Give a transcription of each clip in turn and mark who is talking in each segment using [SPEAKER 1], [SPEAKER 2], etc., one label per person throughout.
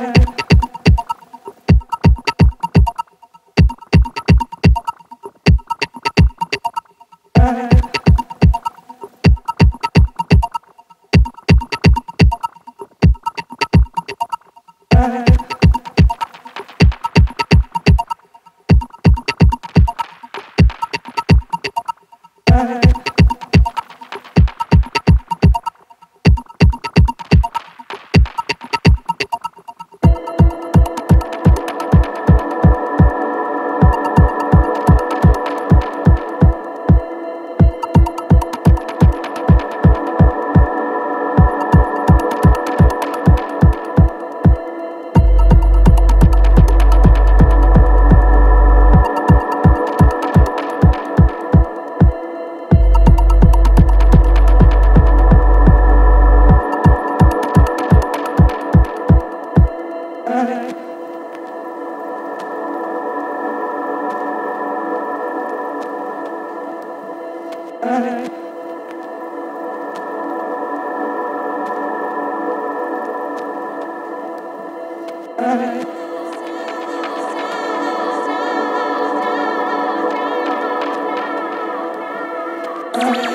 [SPEAKER 1] time. Thank you.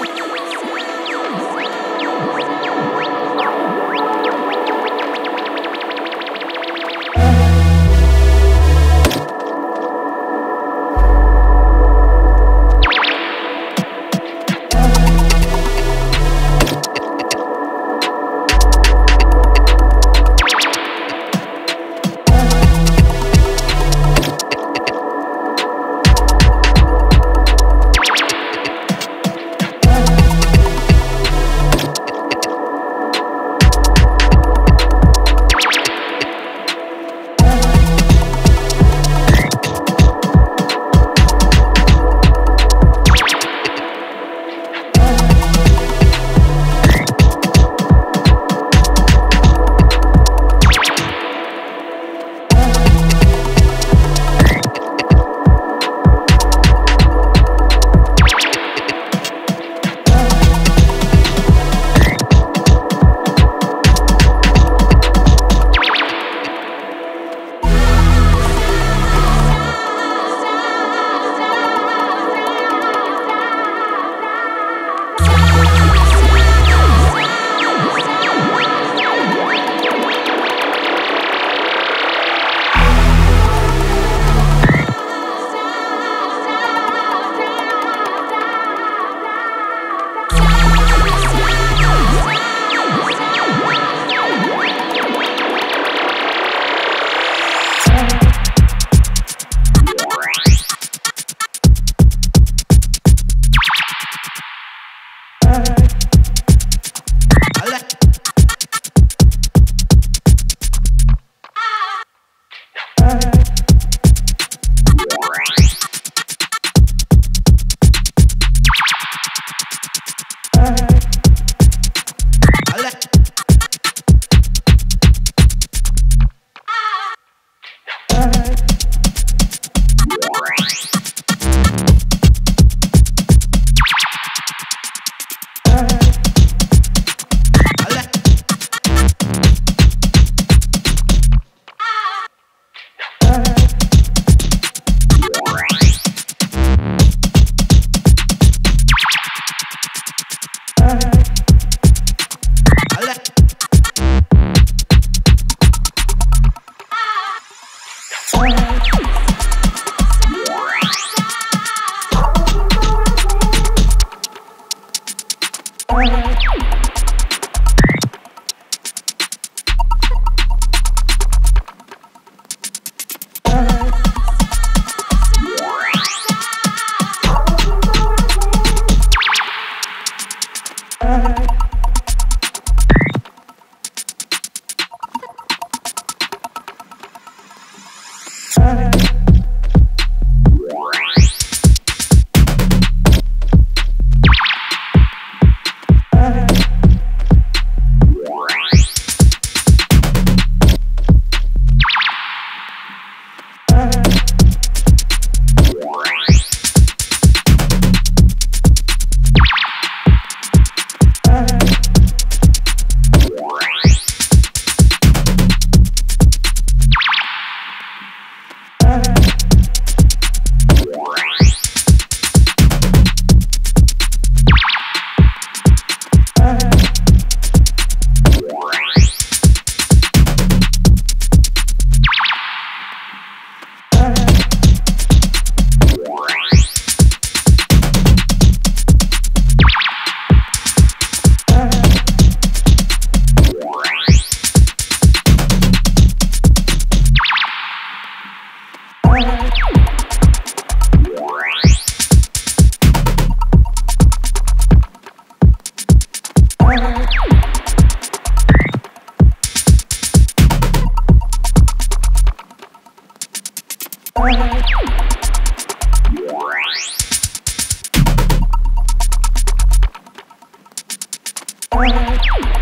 [SPEAKER 2] Thank you.